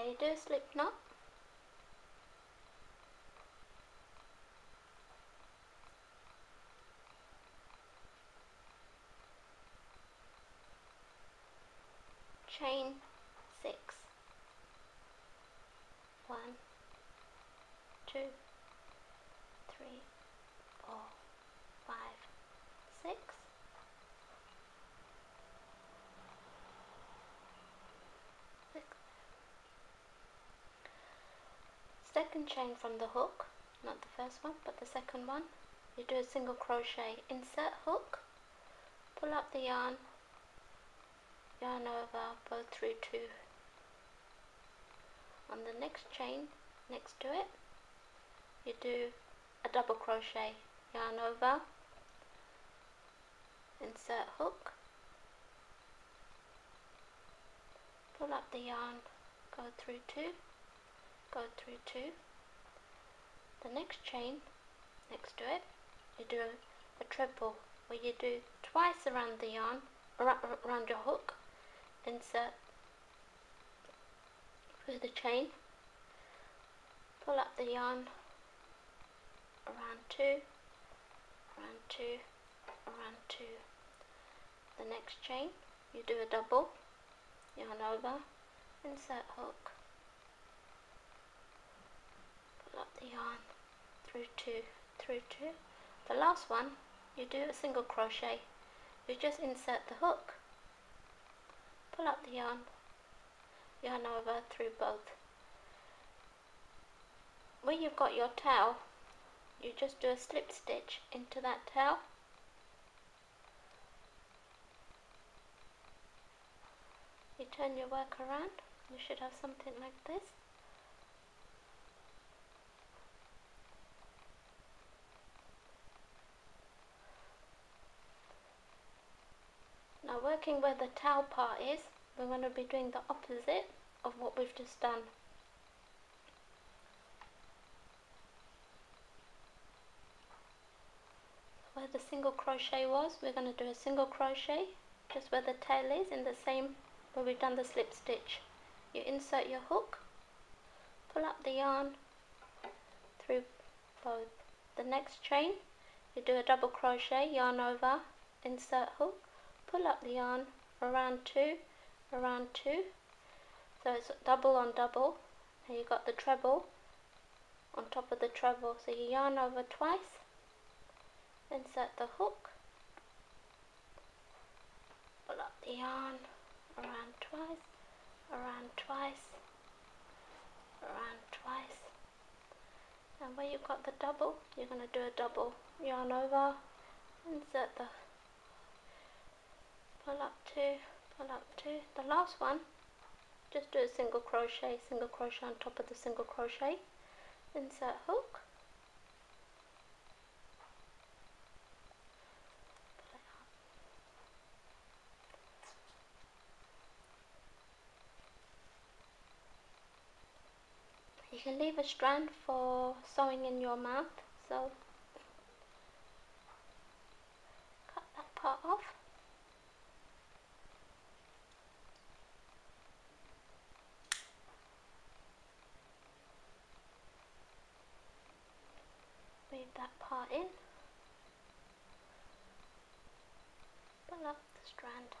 Okay, do a slip knot. Chain six. One, two, three, four, five. Six. Second chain from the hook, not the first one, but the second one. You do a single crochet, insert hook, pull up the yarn, yarn over, go through two. On the next chain, next to it, you do a double crochet, yarn over, insert hook, pull up the yarn, go through two, go through two. The next chain, next to it, you do a, treble where you do twice around the yarn, around your hook, insert through the chain, pull up the yarn around two, around two, around two. The next chain, you do a double, yarn over, insert hook, pull up the yarn through two, through two. The last one, you do a single crochet. You just insert the hook, pull up the yarn, yarn over through both. When you've got your tail, you just do a slip stitch into that tail. You turn your work around, you should have something like this. Now working where the tail part is, we're going to be doing the opposite of what we've just done. Where the single crochet was, we're going to do a single crochet just where the tail is in the same where we've done the slip stitch. You insert your hook, pull up the yarn through both. The next chain, you do a double crochet, yarn over, insert hook, pull up the yarn around two, around two. So it's double on double. And you got the treble on top of the treble. So you yarn over twice, insert the hook, pull up the yarn around twice, around twice, around twice. And where you've got the double, you're going to do a double yarn over, insert the pull up two, pull up two. The last one, just do a single crochet, single crochet on top of the single crochet, insert hook, You can leave a strand for sewing in your mouth, so cut that part off. Weave that part in. The strand.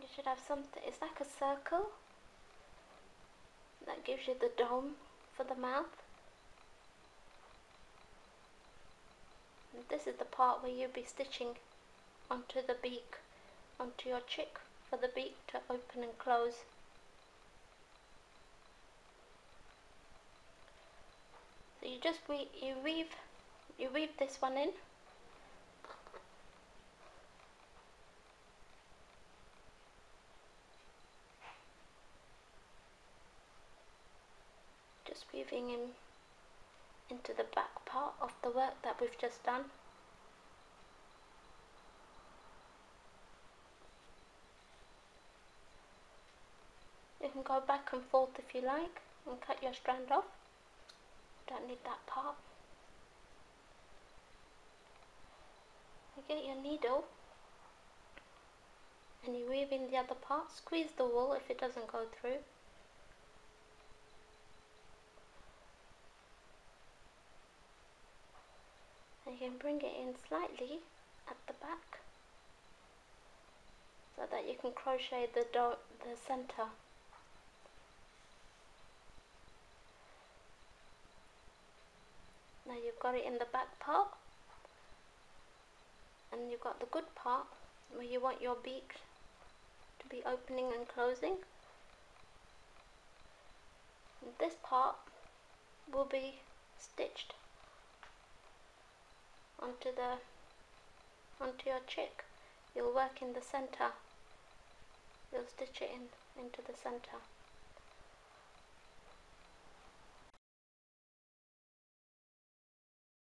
You should have something, it's like a circle that gives you the dome for the mouth. And this is the part where you'll be stitching onto the beak, onto your chick for the beak to open and close. So you just we you weave you weave this one in. Just weaving in into the back part of the work that we've just done. You can go back and forth if you like and cut your strand off don't need that part. You get your needle and you weave in the other part. Squeeze the wool if it doesn't go through. And you can bring it in slightly at the back so that you can crochet the the center now you've got it in the back part. And you've got the good part where you want your beak to be opening and closing. And this part will be stitched onto the onto your chick. You'll work in the center. You'll stitch it in into the center